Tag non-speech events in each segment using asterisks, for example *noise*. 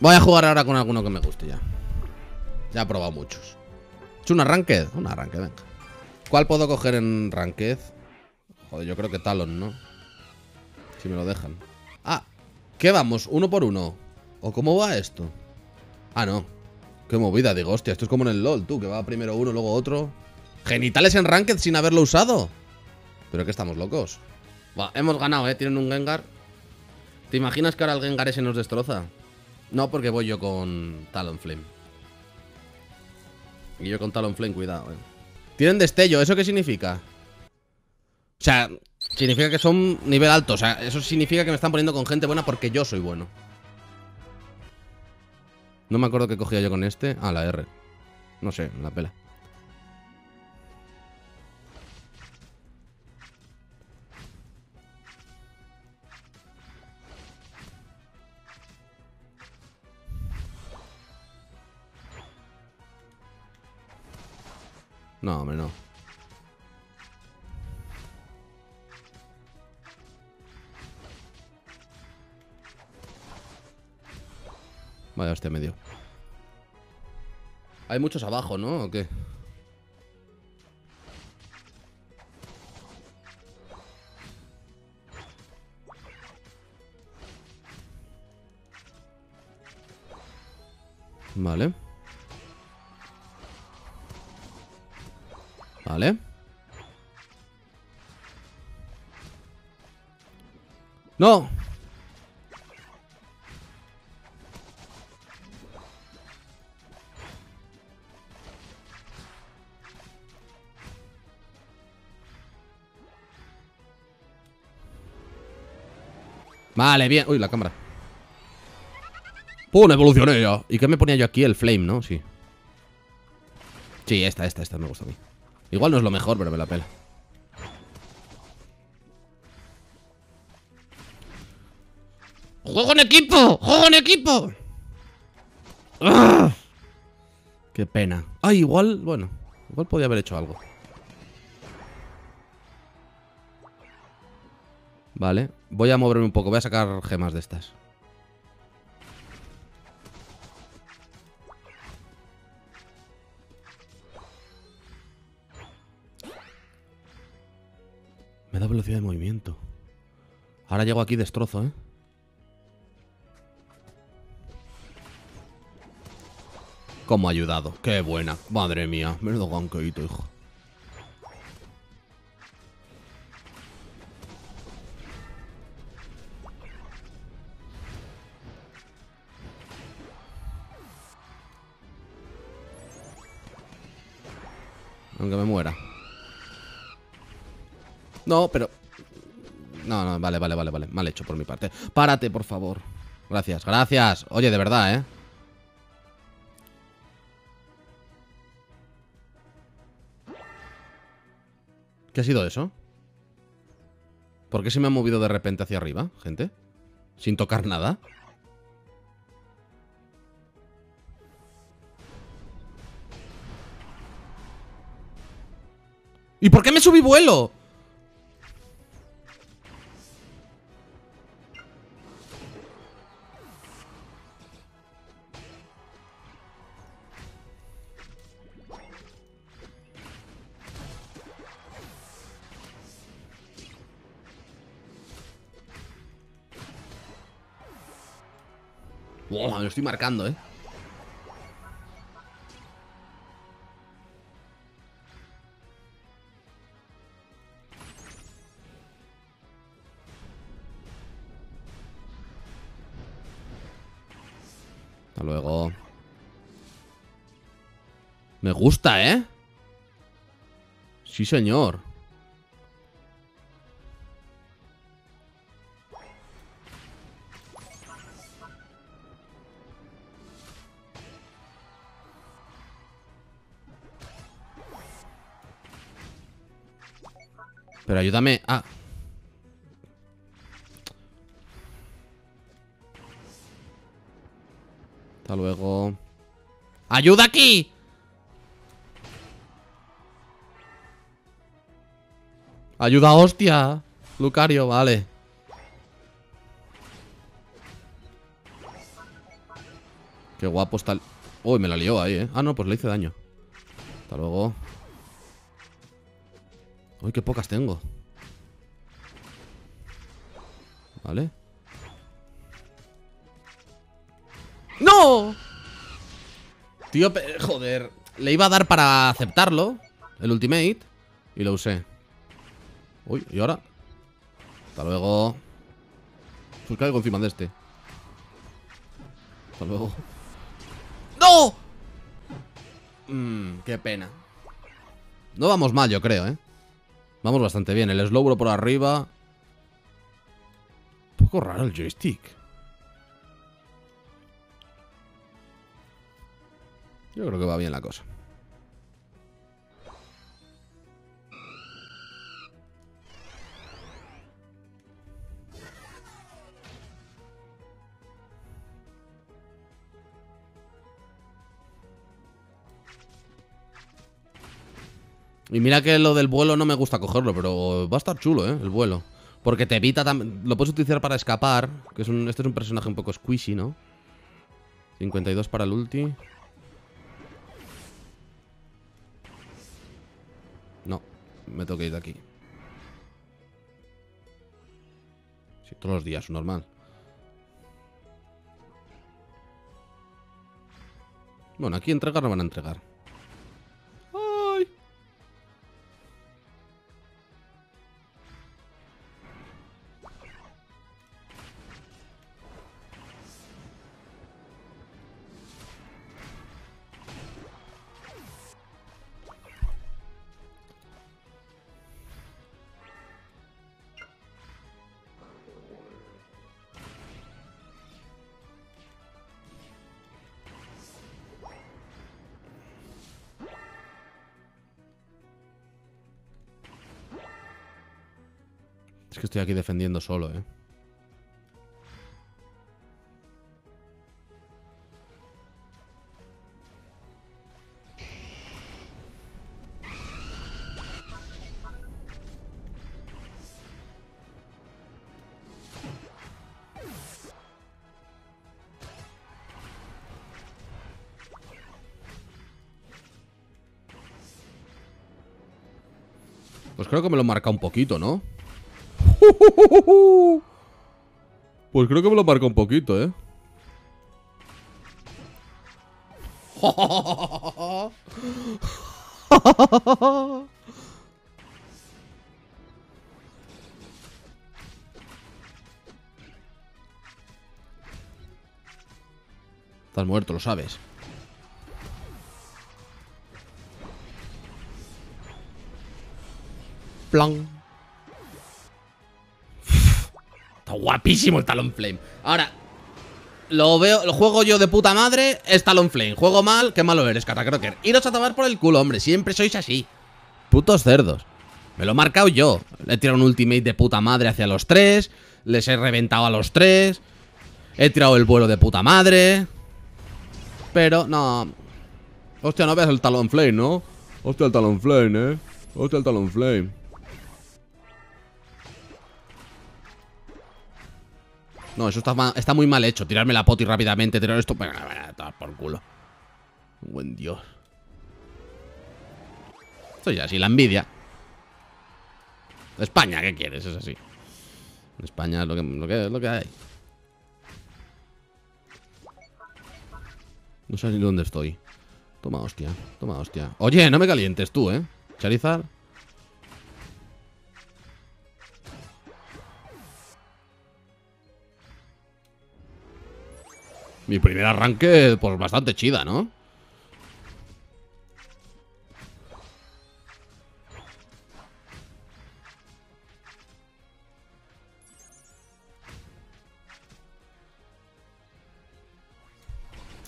Voy a jugar ahora con alguno que me guste ya. Ya he probado muchos. ¿Es una Ranked? Una Ranked, venga. ¿Cuál puedo coger en Ranked? Joder, yo creo que Talon, ¿no? Si me lo dejan. Ah, ¿qué vamos? ¿Uno por uno? ¿O cómo va esto? Ah, no. Qué movida, digo, hostia, esto es como en el LOL, tú, que va primero uno, luego otro. Genitales en Ranked sin haberlo usado. ¿Pero que estamos locos? Buah, hemos ganado, ¿eh? Tienen un Gengar. ¿Te imaginas que ahora el Gengar ese nos destroza? No, porque voy yo con Talonflame. Y yo con Talonflame, cuidado, ¿eh? Tienen destello, ¿eso qué significa? O sea, significa que son nivel alto. O sea, eso significa que me están poniendo con gente buena porque yo soy bueno. No me acuerdo qué cogía yo con este. Ah, la R. No sé, la pela. No, hombre, no. Vaya hostia, medio. Hay muchos abajo, ¿no? ¿O qué? Vale. ¡No! Vale, bien. Uy, la cámara. ¡Pum! Evolucioné ya. ¿Y qué me ponía yo aquí? El flame, ¿no? Sí. Sí, esta, esta, esta me gusta a mí. Igual no es lo mejor, pero me la pela. ¡Juego en equipo! ¡Juego en equipo! ¡Ah! Qué pena. Ah, igual, bueno. Igual podía haber hecho algo. Vale. Voy a moverme un poco. Voy a sacar gemas de estas. Me da velocidad de movimiento. Ahora llego aquí destrozo, ¿eh? Como ha ayudado. Qué buena. Madre mía. Menudo ganqueito, hijo. Aunque me muera. No, pero... No, no, vale, vale, vale, vale. Mal hecho por mi parte. Párate, por favor. Gracias, gracias. Oye, de verdad, ¿eh? ¿Qué ha sido eso? ¿Por qué se me ha movido de repente hacia arriba, gente? Sin tocar nada. ¿Y por qué me subí vuelo? Wow, estoy marcando, ¿eh? Hasta luego. Me gusta, ¿eh? Sí, señor. Pero ayúdame a... Hasta luego. ¡Ayuda aquí! Ayuda, hostia. Lucario, vale. Qué guapo está el... Uy, me la lió ahí, ¿eh? Ah, no, pues le hice daño. Hasta luego. Uy, qué pocas tengo. Vale. ¡No! Tío, joder. Le iba a dar para aceptarlo, el ultimate, y lo usé. Uy, ¿y ahora? Hasta luego. Pues caigo encima de este. Hasta luego. ¡No! Mmm, qué pena. No vamos mal, yo creo, ¿eh? Vamos bastante bien. El slowbro por arriba. Un poco raro el joystick. Yo creo que va bien la cosa. Y mira que lo del vuelo no me gusta cogerlo, pero va a estar chulo, ¿eh? El vuelo. Porque te evita también... Lo puedes utilizar para escapar, que es un... Este es un personaje un poco squishy, ¿no? 52 para el ulti. No, me tengo que ir de aquí. Sí, todos los días, normal. Bueno, aquí entregar no van a entregar. Es que estoy aquí defendiendo solo, ¿eh? Pues creo que me lo marca un poquito, ¿no? *laughs* Pues creo que me lo marca un poquito, ¿eh? *laughs* Estás muerto, lo sabes. Plan. Guapísimo el Talonflame. Ahora, lo veo, lo juego yo de puta madre, es Talonflame. Juego mal, qué malo eres, Catacroker. Iros a tomar por el culo, hombre, siempre sois así. Putos cerdos. Me lo he marcado yo. Le he tirado un ultimate de puta madre hacia los tres. Les he reventado a los tres. He tirado el vuelo de puta madre. Pero, no. Hostia, no veas el Talonflame, ¿no? Hostia, el Talonflame, ¿eh? Hostia, el Talonflame. No, eso está, muy mal hecho. Tirarme la poti rápidamente, tirar esto. por culo. Buen Dios. Soy así, la envidia. España, ¿qué quieres? Es así. España es lo que, lo que, hay. No sé ni dónde estoy. Toma hostia, toma hostia. Oye, no me calientes tú, ¿eh? Charizard. Mi primer arranque, pues bastante chida, ¿no?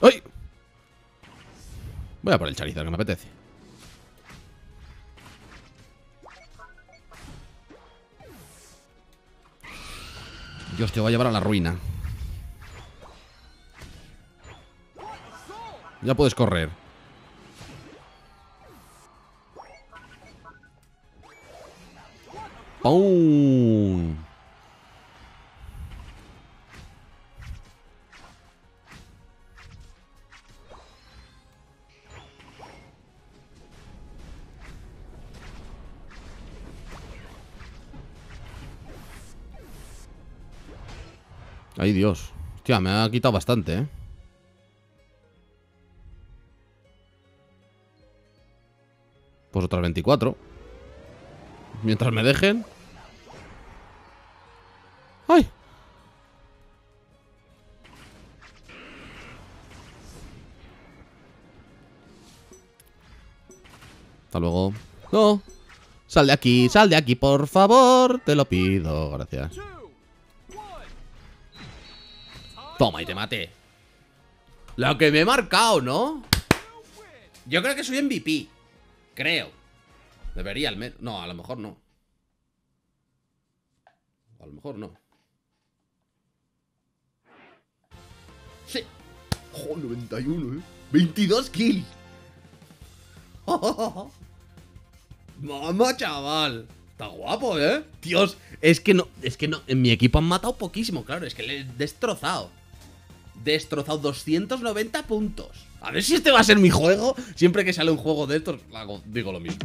¡Ay! Voy a por el Charizard, que me apetece. Dios, te voy a llevar a la ruina. Ya puedes correr. ¡Pum! Ay, Dios. Hostia, me ha quitado bastante, ¿eh? Otras 24. Mientras me dejen. ¡Ay! Hasta luego. No. Sal de aquí, sal de aquí, por favor. Te lo pido. Gracias. Toma y te maté. Lo que me he marcado, ¿no? Yo creo que soy MVP. Creo. Debería al menos. No, a lo mejor no. A lo mejor no. Sí. ¡Oh, 91, eh! ¡22 kills! *laughs* ¡Mamá, chaval! Está guapo, ¿eh? Dios, es que no, es que no, en mi equipo han matado poquísimo, claro, es que le he destrozado. Destrozado 290 puntos. A ver si este va a ser mi juego. Siempre que sale un juego de estos, digo lo mismo.